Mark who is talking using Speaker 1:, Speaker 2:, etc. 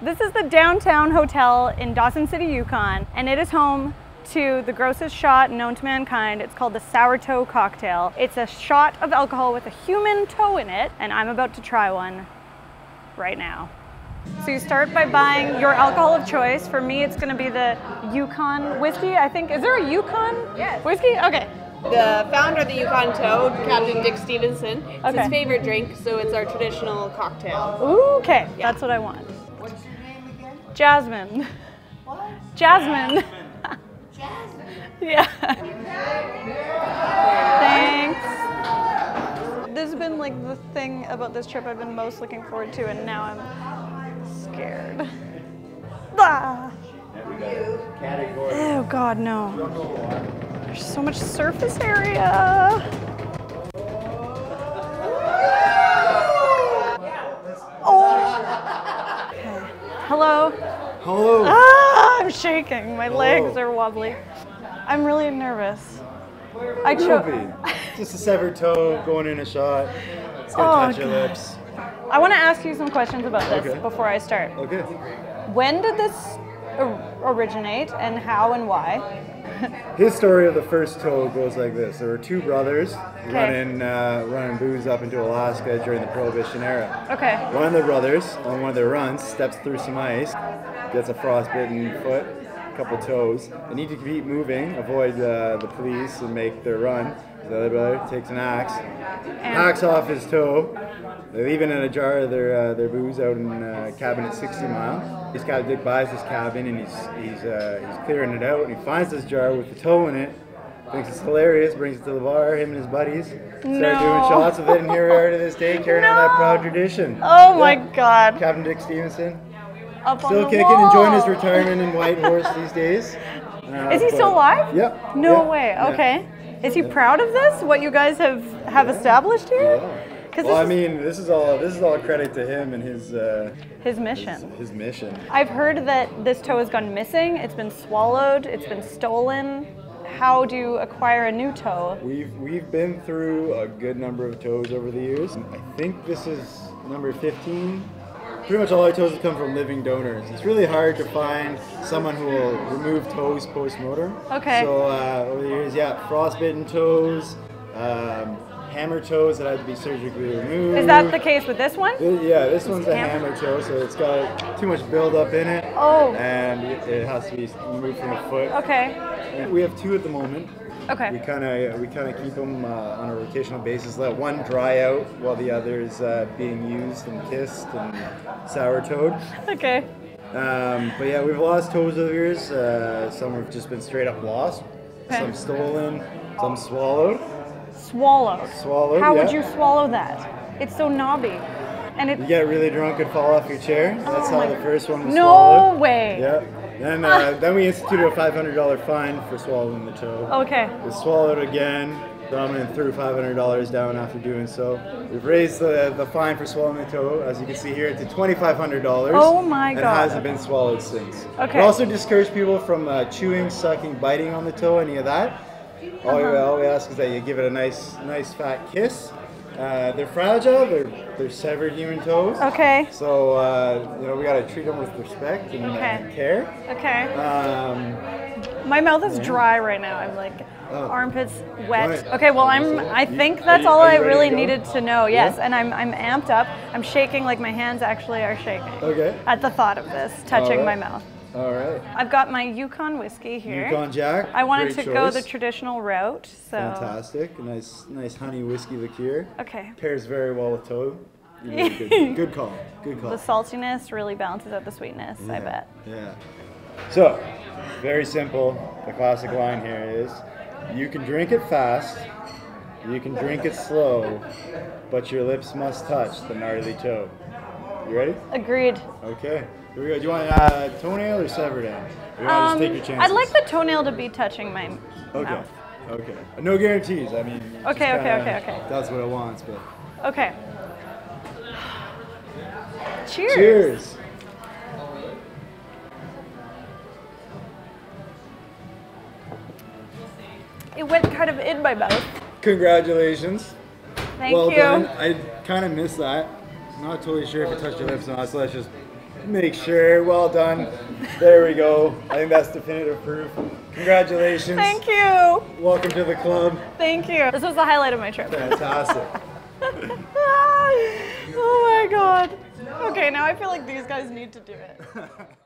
Speaker 1: This is the Downtown Hotel in Dawson City, Yukon, and it is home to the grossest shot known to mankind. It's called the Sour Toe Cocktail. It's a shot of alcohol with a human toe in it, and I'm about to try one right now. So you start by buying your alcohol of choice. For me, it's gonna be the Yukon whiskey. I think, is there a Yukon
Speaker 2: Yes.
Speaker 1: whiskey? Okay.
Speaker 2: The founder of the Yukon Toad, Captain Dick Stevenson, it's
Speaker 1: Okay.
Speaker 2: his favorite drink, so it's our traditional cocktail.
Speaker 1: Okay, that's what I want. Jasmine.
Speaker 3: What?
Speaker 1: Jasmine.
Speaker 3: Jasmine.
Speaker 1: yeah. Thanks. This has been like the thing about this trip I've been most looking forward to, and now I'm scared. Ah. Oh God, no. There's so much surface area. Hello.
Speaker 4: Hello.
Speaker 1: Ah, I'm shaking. My legs are wobbly. I'm really nervous. I chose.
Speaker 4: Just a severed toe going in a shot. It's
Speaker 1: Oh,
Speaker 4: gonna touch your
Speaker 1: God.
Speaker 4: lips.
Speaker 1: I want to ask you some questions about this
Speaker 4: Okay.
Speaker 1: before I start.
Speaker 4: Okay.
Speaker 1: When did this originate, and how and why?
Speaker 4: His story of the first toe goes like this: There were two brothers
Speaker 1: Okay.
Speaker 4: running uh, running booze up into Alaska during the Prohibition era.
Speaker 1: Okay.
Speaker 4: One of the brothers, on one of their runs, steps through some ice, gets a frostbitten foot, a couple toes. They need to keep moving, avoid uh, the police, and make their run. The other brother takes an axe, hacks off his toe. They leave it in a jar of their uh, their booze out in uh, cabin at 60 Mile. This guy Dick buys this cabin and he's he's uh, he's clearing it out and he finds this jar with the toe in it. Thinks it's hilarious, brings it to the bar. Him and his buddies start
Speaker 1: No.
Speaker 4: doing shots with it, and here we are to this day, carrying on that proud tradition.
Speaker 1: Oh my God.
Speaker 4: Captain Dick Stevenson,
Speaker 1: Up on
Speaker 4: still kicking,
Speaker 1: wall.
Speaker 4: enjoying his retirement in Whitehorse these days. Uh,
Speaker 1: Is he
Speaker 4: but-
Speaker 1: still alive?
Speaker 4: Yep.
Speaker 1: No
Speaker 4: yeah,
Speaker 1: way. Okay. Is he proud of this? What you guys have have established here?
Speaker 4: Yeah. Well, I mean, this is all this is all credit to him and his uh,
Speaker 1: His mission.
Speaker 4: his mission.
Speaker 1: I've heard that this toe has gone missing. It's been swallowed. It's been stolen. How do you acquire a new toe?
Speaker 4: We've we've been through a good number of toes over the years. I think this is number 15. Pretty much all our toes have come from living donors. It's really hard to find someone who will remove toes post mortem.
Speaker 1: Okay.
Speaker 4: So uh, over the years, yeah, frostbitten toes, um, hammer toes that had to be surgically removed.
Speaker 1: Is that the case with this one?
Speaker 4: Yeah, this one's a
Speaker 1: hammer-
Speaker 4: hammer toe, so it's got too much buildup in it.
Speaker 1: Oh.
Speaker 4: And it it has to be removed from the foot.
Speaker 1: Okay.
Speaker 4: And We have two at the moment. We
Speaker 1: Okay.
Speaker 4: kind of we kind of keep them uh, on a rotational basis. Let one dry out while the other is uh, being used and kissed and sour toed.
Speaker 1: Okay.
Speaker 4: Um, but yeah, we've lost toes over the years. Uh, some have just been straight up lost.
Speaker 1: Okay.
Speaker 4: Some stolen. Some swallowed.
Speaker 1: Swallowed.
Speaker 4: Swallowed.
Speaker 1: How would you swallow that? It's so knobby. And it
Speaker 4: You get really drunk and fall off your chair. That's
Speaker 1: Oh
Speaker 4: how the first one was
Speaker 1: No
Speaker 4: swallowed.
Speaker 1: way.
Speaker 4: Yeah. Then uh, then we instituted a $500 fine for swallowing the toe.
Speaker 1: Okay.
Speaker 4: We swallowed again. Dominant threw $500 down after doing so. We've raised the, the fine for swallowing the toe, as you can see here, to $2,500.
Speaker 1: Oh my
Speaker 4: and
Speaker 1: God.
Speaker 4: hasn't been swallowed since.
Speaker 1: Okay.
Speaker 4: We also discourage people from uh, chewing, sucking, biting on the toe, any of that. All, we,
Speaker 1: Uh-huh.
Speaker 4: all we ask is that you give it a nice, nice fat kiss. Uh, they're fragile. They're they're severed human toes.
Speaker 1: Okay.
Speaker 4: So uh, you know we gotta treat them with respect and,
Speaker 1: Okay.
Speaker 4: care.
Speaker 1: Okay.
Speaker 4: Um,
Speaker 1: My mouth is dry right now. I'm like
Speaker 4: Oh.
Speaker 1: armpits wet.
Speaker 4: Right.
Speaker 1: Okay, well I'm I think that's
Speaker 4: you-
Speaker 1: all I really
Speaker 4: to
Speaker 1: needed to know. Yes,
Speaker 4: Yeah?
Speaker 1: and I'm I'm amped up. I'm shaking like my hands actually are shaking.
Speaker 4: Okay.
Speaker 1: At the thought of this touching
Speaker 4: All
Speaker 1: my mouth.
Speaker 4: All right.
Speaker 1: I've got my Yukon whiskey here.
Speaker 4: Yukon Jack.
Speaker 1: I wanted
Speaker 4: great
Speaker 1: to go the traditional route, so
Speaker 4: Fantastic. Nice, nice honey whiskey liqueur.
Speaker 1: okay.
Speaker 4: Pairs very well with. You did Good, good call. Good call.
Speaker 1: The saltiness really balances out the sweetness, I bet.
Speaker 4: Yeah. So, very simple. The classic line here is you can drink it fast, you can drink it slow, but your lips must touch the gnarly toe. You ready?
Speaker 1: Agreed.
Speaker 4: Okay. Here we go. Do you want uh, toenail or severed end? Or you want to
Speaker 1: Um,
Speaker 4: just take your chances?
Speaker 1: I'd like the toenail to be touching my
Speaker 4: Okay.
Speaker 1: mouth.
Speaker 4: Okay. No guarantees. I mean.
Speaker 1: Okay, okay, okay, okay.
Speaker 4: That's what it wants, but.
Speaker 1: Okay. Cheers.
Speaker 4: Cheers.
Speaker 1: It went kind of in my mouth.
Speaker 4: Congratulations.
Speaker 1: Thank
Speaker 4: well
Speaker 1: you.
Speaker 4: done. I kind of missed that. Not totally sure if it touched your lips or not, so let's just make sure. Well done. There we go. I think that's definitive proof. Congratulations.
Speaker 1: Thank you.
Speaker 4: Welcome to the club.
Speaker 1: Thank you. This was the highlight of my trip.
Speaker 4: Fantastic.
Speaker 1: oh my god. Okay, now I feel like these guys need to do it.